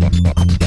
Mm-hmm.